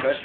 Good.